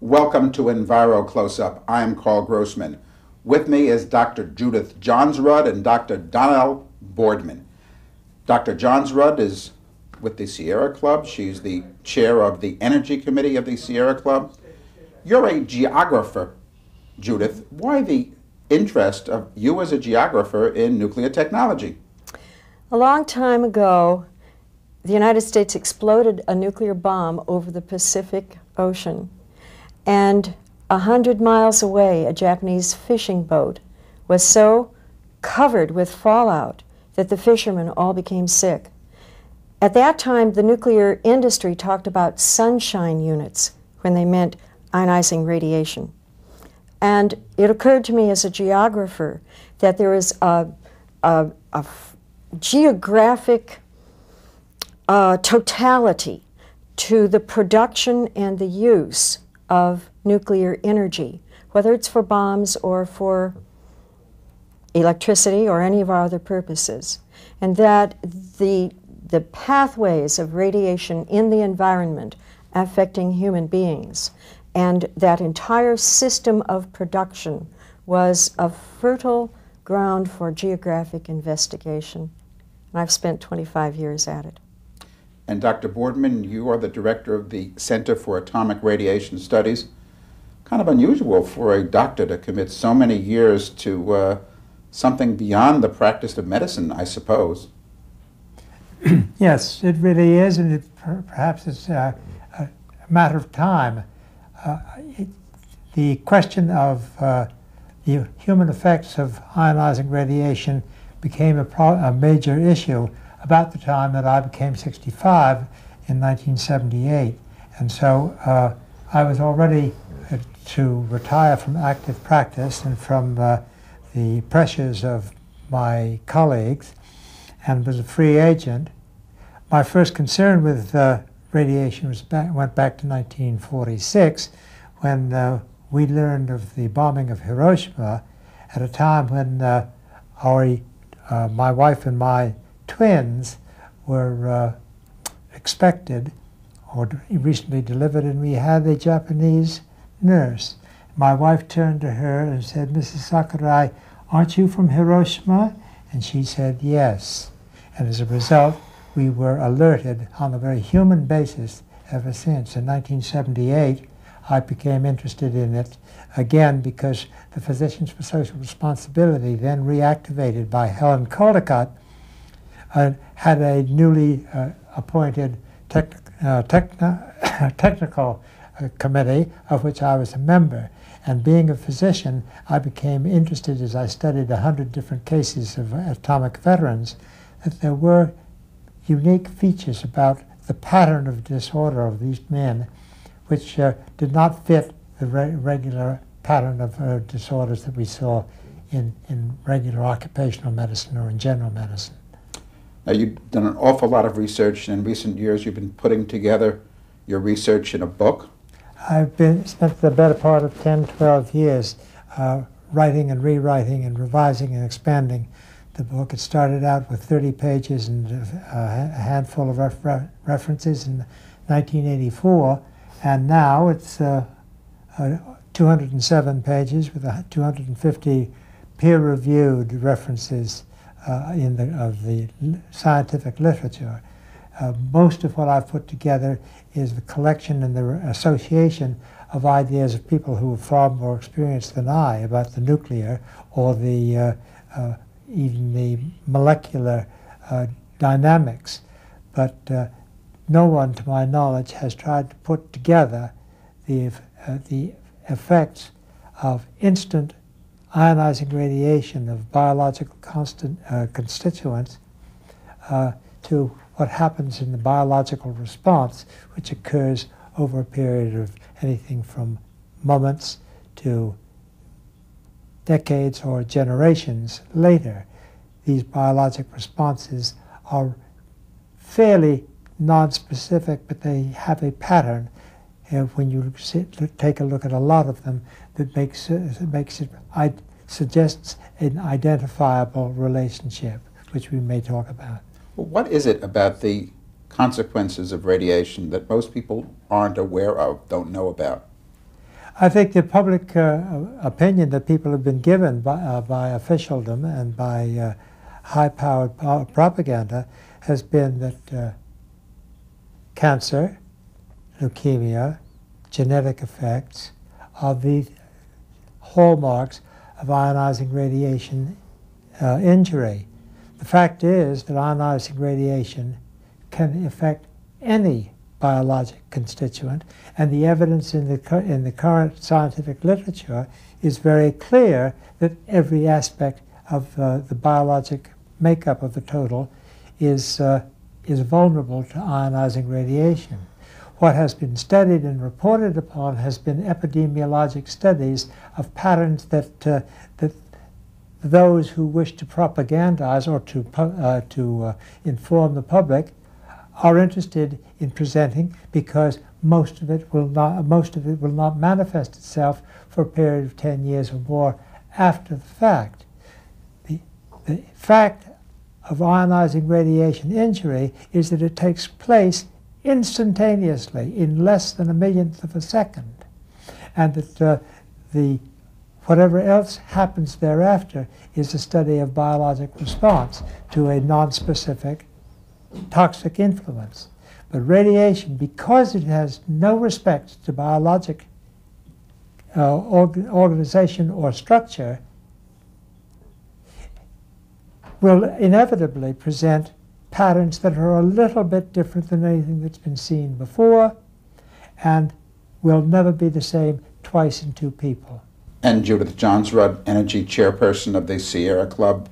Welcome to Enviro Close Up. I'm Karl Grossman. With me is Dr. Judith Johnsrud and Dr. Donnell Boardman. Dr. Johnsrud is with the Sierra Club. She's the chair of the Energy Committee of the Sierra Club. You're a geographer, Judith. Why the interest of you as a geographer in nuclear technology? A long time ago, the United States exploded a nuclear bomb over the Pacific Ocean. And a hundred miles away, a Japanese fishing boat was so covered with fallout that the fishermen all became sick. At that time, the nuclear industry talked about sunshine units when they meant ionizing radiation. And it occurred to me as a geographer that there is a, a, a geographic uh, totality to the production and the use of nuclear energy, whether it's for bombs or for electricity or any of our other purposes. And that the, the pathways of radiation in the environment affecting human beings and that entire system of production was a fertile ground for geographic investigation. And I've spent 25 years at it. And Dr. Boardman, you are the director of the Center for Atomic Radiation Studies. Kind of unusual for a doctor to commit so many years to uh, something beyond the practice of medicine, I suppose. yes, it really is, and it, perhaps it's uh, a matter of time. Uh, it, the question of uh, the human effects of ionizing radiation became a, a major issue about the time that I became 65 in 1978. And so uh, I was already uh, to retire from active practice and from uh, the pressures of my colleagues and was a free agent. My first concern with uh, radiation was back, went back to 1946 when uh, we learned of the bombing of Hiroshima at a time when our, my wife and my twins were uh, expected or recently delivered, and we had a Japanese nurse. My wife turned to her and said, Mrs. Sakurai, aren't you from Hiroshima? And she said, yes. And as a result, we were alerted on a very human basis ever since. In 1978, I became interested in it again because the Physicians for Social Responsibility, then reactivated by Helen Caldicott, had a newly uh, appointed tech, uh, technical uh, committee of which I was a member. And being a physician, I became interested as I studied a hundred different cases of atomic veterans that there were unique features about the pattern of disorder of these men which uh, did not fit the re regular pattern of uh, disorders that we saw in, in regular occupational medicine or in general medicine. You've done an awful lot of research, and in recent years you've been putting together your research in a book. I've been spent the better part of 10, 12 years uh, writing and rewriting and revising and expanding the book. It started out with 30 pages and a handful of ref references in 1984, and now it's uh, uh 207 pages with 250 peer-reviewed references uh, in the, of the scientific literature. Uh, most of what I've put together is the collection and the association of ideas of people who are far more experienced than I about the nuclear or the uh, uh even the molecular uh, dynamics. But uh, no one, to my knowledge, has tried to put together the, the effects of instant ionizing radiation of biological constant, uh, constituents uh, to what happens in the biological response, which occurs over a period of anything from moments to decades or generations later. These biologic responses are fairly non-specific, but they have a pattern. And when you sit, take a look at a lot of them, that makes it, makes it I, suggests an identifiable relationship, which we may talk about. Well, what is it about the consequences of radiation that most people aren't aware of, don't know about? I think the public uh, opinion that people have been given by, uh, by officialdom and by uh, high-powered po- propaganda has been that uh, cancer, leukemia, genetic effects are the hallmarks of ionizing radiation uh, injury. The fact is that ionizing radiation can affect any biologic constituent, and the evidence in the, in the current scientific literature is very clear that every aspect of uh, the biologic makeup of the total is, uh, is vulnerable to ionizing radiation. What has been studied and reported upon has been epidemiologic studies of patterns that, uh, that those who wish to propagandize or to, uh, to uh, inform the public are interested in presenting because most of it will not most of it will not manifest itself for a period of 10 years or more after the fact. The, the fact of ionizing radiation injury is that it takes place instantaneously in less than a millionth of a second and that uh, the whatever else happens thereafter is a study of biologic response to a non-specific toxic influence. But radiation, because it has no respect to biologic uh, org- organization or structure, will inevitably present patterns that are a little bit different than anything that's been seen before and will never be the same twice in two people. And Judith Johnsrud, Energy Chairperson of the Sierra Club.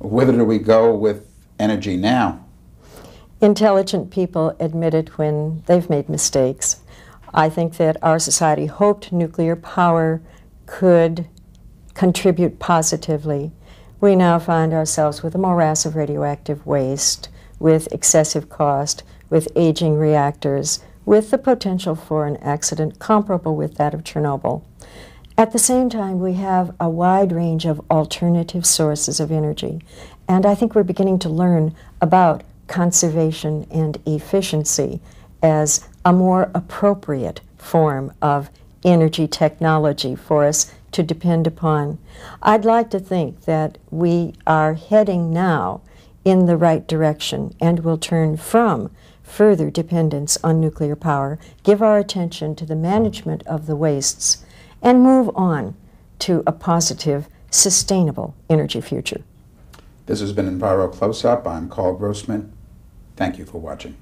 Whither do we go with energy now? Intelligent people admit it when they've made mistakes. I think that our society hoped nuclear power could contribute positively. We now find ourselves with a morass of radioactive waste, with excessive cost, with aging reactors, with the potential for an accident comparable with that of Chernobyl. At the same time, we have a wide range of alternative sources of energy, and I think we're beginning to learn about conservation and efficiency as a more appropriate form of energy technology for us to depend upon. I'd like to think that we are heading now in the right direction and will turn from further dependence on nuclear power, give our attention to the management of the wastes, and move on to a positive, sustainable energy future. This has been Enviro Close Up. I'm Karl Grossman. Thank you for watching.